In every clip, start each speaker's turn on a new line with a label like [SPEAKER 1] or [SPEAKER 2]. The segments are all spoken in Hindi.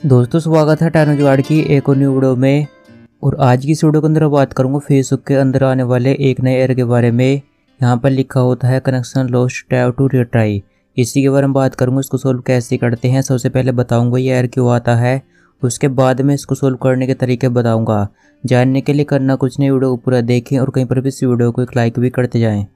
[SPEAKER 1] दोस्तों, स्वागत है टाइनो जुगाड़ की एक और न्यू वीडियो में। और आज की इस वीडियो के अंदर बात करूँगा फेसबुक के अंदर आने वाले एक नए एयर के बारे में। यहाँ पर लिखा होता है connection lost tap to retry इसी के बारे में बात करूँगा, इसको सोल्व कैसे करते हैं। सबसे पहले बताऊँगा ये एयर क्यों आता है। उसके बाद में इसको सोल्व करने के तरीके बताऊँगा। जानने के लिए करना कुछ नहीं, वीडियो को पूरा देखें और कहीं पर भी इस वीडियो को एक लाइक भी करते जाएँ।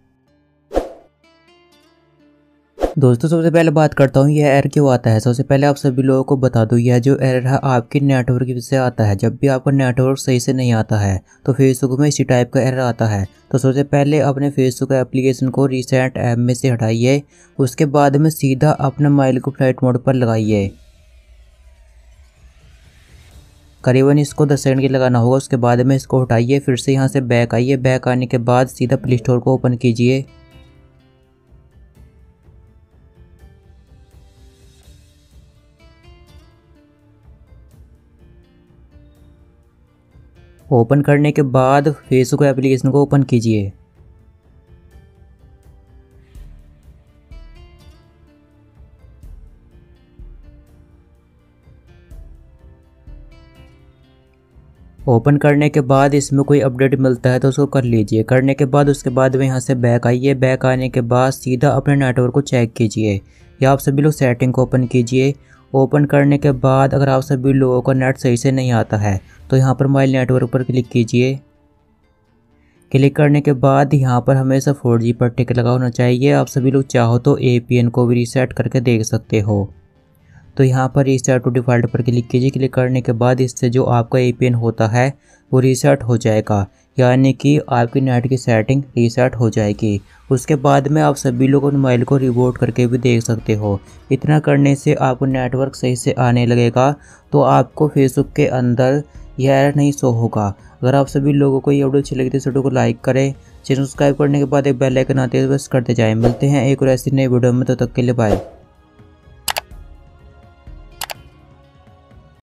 [SPEAKER 1] दोस्तों, सबसे पहले बात करता हूँ, यह एरर क्यों आता है? सबसे पहले आप सभी लोगों को बता दूँ, यह जो एरर है, आपकी नेटवर्क से आता है। जब भी आपका नेटवर्क सही से नहीं आता है तो फेसबुक में इसी टाइप का एरर आता है। तो सबसे पहले अपने फेसबुक एप्लीकेशन को रिसेंट ऐप में से हटाइए, उसके बाद में सीधा अपने मोबाइल को फ़्लाइट मोड पर लगाइए। करीबन इसको दस सेकंड के लगाना होगा, उसके बाद में इसको हटाइए, फिर से यहाँ से बैक आइए। बैक आने के बाद सीधा प्ले स्टोर को ओपन कीजिए। ओपन करने के बाद फेसबुक एप्लीकेशन को ओपन कीजिए। ओपन करने के बाद इसमें कोई अपडेट मिलता है तो उसको कर लीजिए। करने के बाद उसके बाद में यहाँ से बैक आइए। बैक आने के बाद सीधा अपने नेटवर्क को चेक कीजिए। या आप सभी लोग सेटिंग को ओपन कीजिए। ओपन करने के बाद अगर आप सभी लोगों का नेट सही से नहीं आता है तो यहाँ पर मोबाइल नेटवर्क पर क्लिक कीजिए। क्लिक करने के बाद यहाँ पर हमेशा 4G पर टिक लगा होना चाहिए। आप सभी लोग चाहो तो ए पी एन को भी रीसेट करके देख सकते हो। तो यहाँ पर रीसेट टू डिफ़ॉल्ट पर क्लिक कीजिए। क्लिक करने के बाद इससे जो आपका ए पी एन होता है, वो रीसेट हो जाएगा। यानी कि आपकी नेट की सेटिंग रीसेट हो जाएगी। उसके बाद में आप सभी लोग उन मोबाइल को रिवोट करके भी देख सकते हो। इतना करने से आपको नेटवर्क सही से आने लगेगा तो आपको फेसबुक के अंदर यह एरर नहीं शो होगा। अगर आप सभी लोगों को ये वीडियो अच्छी लगी तो इस वीडियो को लाइक करें। चैनल सब्सक्राइब करने के बाद एक बेल आइकन आते हैं बस करते जाएँ। मिलते हैं एक और ऐसी नई वीडियो में तो तक के लिए बाय